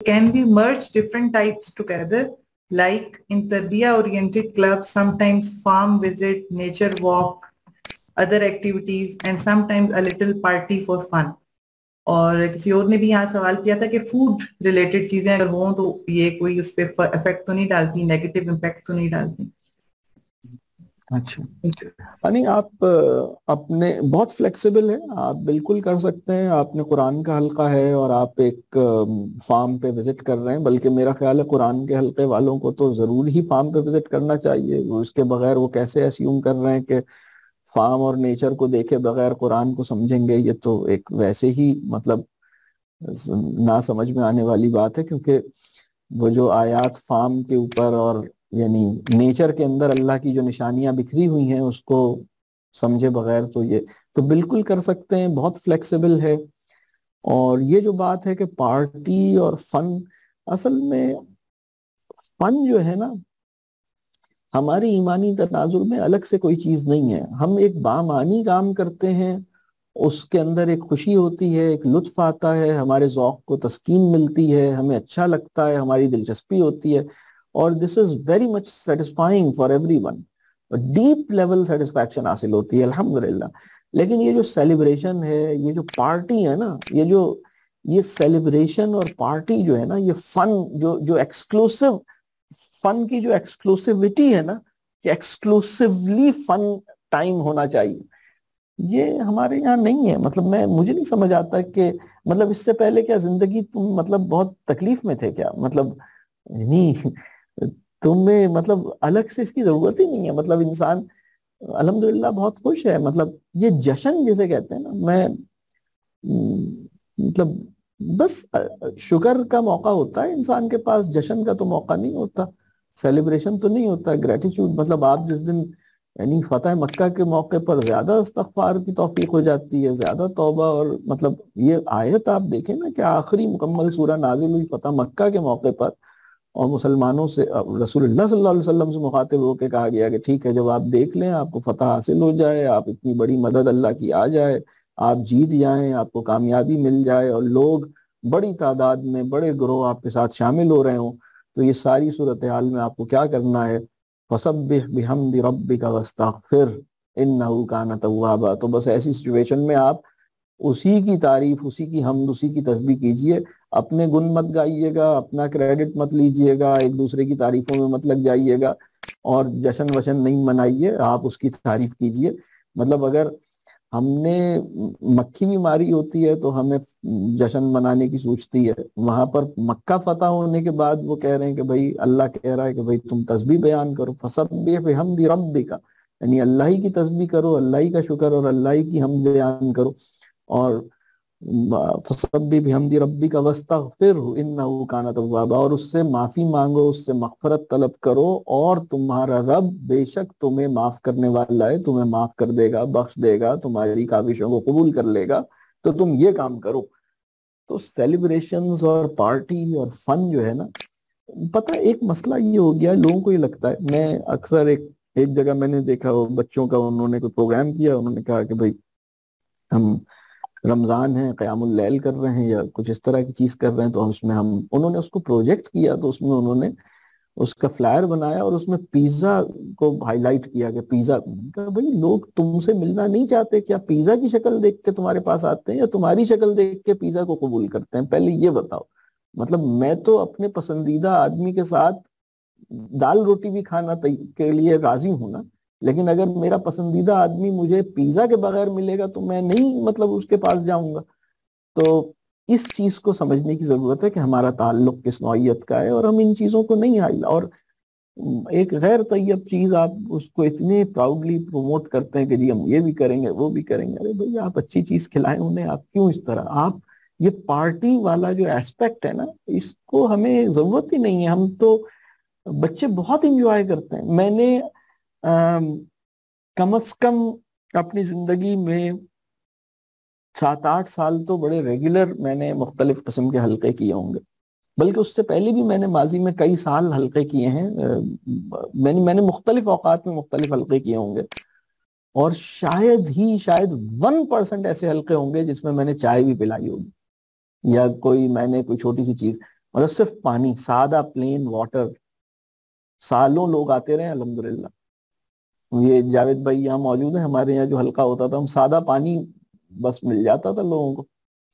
can we merge different types together? Like in Tarbiya oriented clubs, sometimes farm visit, nature walk, other activities, and sometimes a little party for fun. और किसी और ने भी यहाँ सवाल किया था कि फूड रिलेटेड चीजें अगर हों तो ये कोई उस पर इफेक्ट तो नहीं डालती नेगेटिव इम्पैक्ट तो नहीं डालती अच्छा। यानी आप अपने, बहुत फ्लेक्सिबल है, आप बिल्कुल कर सकते हैं। आपने कुरान का हल्का है और आप एक फार्म पे विज़िट कर रहे हैं, बल्कि मेरा ख्याल है कुरान के हल्के वालों को तो ज़रूर ही फार्म पे विज़िट करना चाहिए। उसके बगैर वो कैसे एस्यूम कर रहे हैं कि फार्म और नेचर को देखे बगैर कुरान को समझेंगे, ये तो एक वैसे ही मतलब ना समझ में आने वाली बात है, क्योंकि वो जो आयात फार्म के ऊपर और यानी नेचर के अंदर अल्लाह की जो निशानियाँ बिखरी हुई हैं, उसको समझे बगैर तो ये तो बिल्कुल कर सकते हैं, बहुत फ्लेक्सिबल है। और ये जो बात है कि पार्टी और फन असल में फन जो है ना, हमारी ईमानी तनाजुर में अलग से कोई चीज़ नहीं है। हम एक बामानी काम करते हैं, उसके अंदर एक खुशी होती है, एक लुत्फ आता है, हमारे जौक को तस्कीन मिलती है, हमें अच्छा लगता है, हमारी दिलचस्पी होती है। और this is very much satisfying for every one deep level satisfaction हासिल होती है, अल्हम्दुलिल्लाह। लेकिन ये जो सेलिब्रेशन है, ये जो पार्टी है ना, ये जो, ये सेलिब्रेशन और पार्टी जो है ना, ये फन जो जो एक्सक्लूसिव फन की जो एक्सक्लूसिविटी है ना, कि एक्सक्लूसिवली फन टाइम होना चाहिए। ये हमारे यहाँ नहीं है। मतलब मैं, मुझे नहीं समझ आता कि मतलब इससे पहले क्या ज़िंदगी तुम मतलब बहुत तकलीफ़ में थे क्या? मतलब नहीं तुम्हें मतलब अलग से इसकी ज़रूरत ही नहीं है। मतलब इंसान, अल्हम्दुलिल्लाह, बहुत खुश है। मतलब ये जश्न जिसे कहते हैं ना, मैं मतलब बस शुक्र का मौका होता है इंसान के पास, जश्न का तो मौका नहीं होता, सेलिब्रेशन तो नहीं होता ग्रेटिट्यूड मतलब आप जिस दिन, यानी फतेह मक्का के मौके पर ज़्यादा इस्तफार की तोफीक हो जाती है, ज़्यादा तौबा और मतलब ये आयत आप देखें ना कि आखिरी मुकम्मल सूरह नाजिल हुई फतेह मक्का के मौके पर और मुसलमानों से सल्लल्लाहु वसल्लम से मुखातिब होकर कहा गया कि ठीक है, जब आप देख लें, आपको फतह हासिल हो जाए, आप इतनी बड़ी मदद अल्लाह की आ जाए, आप जीत जाएँ, आपको कामयाबी मिल जाए और लोग बड़ी तादाद में, बड़े ग्रोह आपके साथ शामिल हो रहे हों तो ये सारी सूरत हाल में आपको क्या करना है? फसब रबी का वस्ता फिर इन काना तवाबा तो बस ऐसी सिचुएशन में आप उसी की तारीफ़, उसी की हम उसी की तस्बी कीजिए। अपने गुण मत गाइएगा, अपना क्रेडिट मत लीजिएगा, एक दूसरे की तारीफों में मत लग जाइएगा और जश्न वशन नहीं मनाइए, आप उसकी तारीफ़ कीजिए। मतलब अगर हमने मक्खी भी मारी होती है तो हमें जश्न मनाने की सोचती है। वहाँ पर मक्का फतेह होने के बाद वो कह रहे हैं कि भाई, अल्लाह कह रहा है कि भाई, तुम तस्बी बयान करो। फसब हम रब का यानी अल्लाह ही की तस्बी करो, अल्लाह ही का शुक्र और अल्लाह ही की हम बयान करो। और फसब्बी भी हमदी रबी का वस्ता फिर इन काना तवाबा और उससे माफ़ी मांगो, उससे मफफरत तलब करो, और तुम्हारा रब बेशक तुम्हें माफ़ करने वाला है, तुम्हें माफ़ कर देगा, बख्श देगा, तुम्हारी काविशों को कबूल कर लेगा तो तुम ये काम करो। तो सेलिब्रेशन और पार्टी और फन जो है ना, पता है, एक मसला ये हो गया, लोगों को ये लगता है, मैं अक्सर एक एक जगह मैंने देखा, वो बच्चों का उन्होंने कोई प्रोग्राम किया, उन्होंने कहा कि भाई, हम रमज़ान है, क़यामुल कर रहे हैं या कुछ इस तरह की चीज़ कर रहे हैं तो उसमें हम, उन्होंने उसको प्रोजेक्ट किया तो उसमें उन्होंने उसका फ्लायर बनाया और उसमें पिज्जा को हाईलाइट किया कि पिज्जा भाई लोग तुमसे मिलना नहीं चाहते, क्या पिज्जा की शक्ल देख के तुम्हारे पास आते हैं या तुम्हारी शक्ल देख के पिज्जा को कबूल करते हैं? पहले ये बताओ मतलब मैं तो अपने पसंदीदा आदमी के साथ दाल रोटी भी खाना के लिए राज़ी हूँ ना लेकिन अगर मेरा पसंदीदा आदमी मुझे पिज्जा के बगैर मिलेगा तो मैं नहीं मतलब उसके पास जाऊँगा। तो इस चीज़ को समझने की ज़रूरत है कि हमारा ताल्लुक किस नौत का है और हम इन चीज़ों को नहीं हाई और एक गैर तैयब चीज़ आप उसको इतने प्राउडली प्रमोट करते हैं कि जी हम ये भी करेंगे, वो भी करेंगे। अरे भाई, आप अच्छी चीज़ खिलाएँ उन्हें, आप क्यों इस तरह? आप, ये पार्टी वाला जो एस्पेक्ट है ना, इसको हमें ज़रूरत ही नहीं है। हम तो बच्चे बहुत इंजॉय करते हैं। मैंने कम अज कम अपनी ज़िंदगी में सात आठ साल तो बड़े रेगुलर मैंने मुख्तलिफ़ किस्म के हल्के किए होंगे। बल्कि उससे पहले भी मैंने माजी में कई साल हल्के किए हैं। मैंने मैंने मुख्तलिफ़ औकात में मुख्तलिफ़ हल्के किए होंगे। और शायद ही, शायद वन परसेंट ऐसे हल्के होंगे जिसमें मैंने चाय भी पिलाई होगी। या कोई, मैंने कोई छोटी सी चीज़ मतलब सिर्फ़ पानी, सादा प्लेन वाटर सालों लोग आते रहे अलहमदुल्ला ये जावेद भाई यहाँ मौजूद है, हमारे यहाँ जो हल्का होता था, हम सादा पानी बस मिल जाता था लोगों को,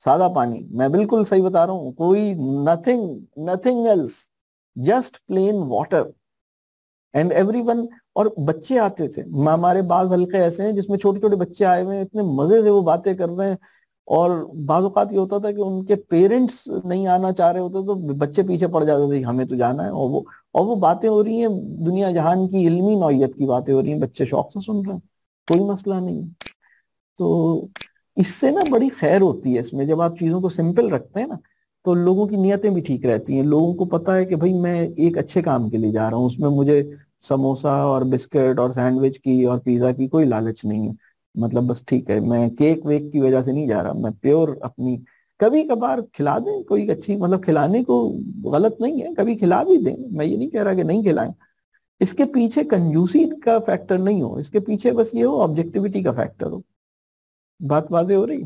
सादा पानी। मैं बिल्कुल सही बता रहा हूँ, कोई nothing nothing else just plain water and every one और बच्चे आते थे, हमारे बाज हल्के ऐसे हैं जिसमें छोटे छोटे बच्चे आए हुए हैं, इतने मज़े से वो बातें कर रहे हैं और बाज़ात ये होता था कि उनके पेरेंट्स नहीं आना चाह रहे होते तो बच्चे पीछे पड़ जाते थे हमें तो जाना है। और वो और वो बातें हो रही हैं, दुनिया जहान की इल्मी नौयत की बातें हो रही हैं, बच्चे शौक से सुन रहे हैं, कोई मसला नहीं। तो इससे ना बड़ी खैर होती है इसमें, जब आप चीज़ों को सिंपल रखते हैं ना तो लोगों की नीयतें भी ठीक रहती हैं। लोगों को पता है कि भाई मैं एक अच्छे काम के लिए जा रहा हूँ, उसमें मुझे समोसा और बिस्किट और सैंडविच की और पिज़्ज़ा की कोई लालच नहीं है। मतलब बस ठीक है, मैं केक वेक की वजह से नहीं जा रहा, मैं प्योर अपनी कभी कभार खिला दें कोई अच्छी मतलब खिलाने को गलत नहीं है, कभी खिला भी दें, मैं ये नहीं कह रहा कि नहीं खिलाएँ। इसके पीछे कंजूसी का फैक्टर नहीं हो, इसके पीछे बस ये हो ऑब्जेक्टिविटी का फैक्टर हो। बात वाजे हो रही?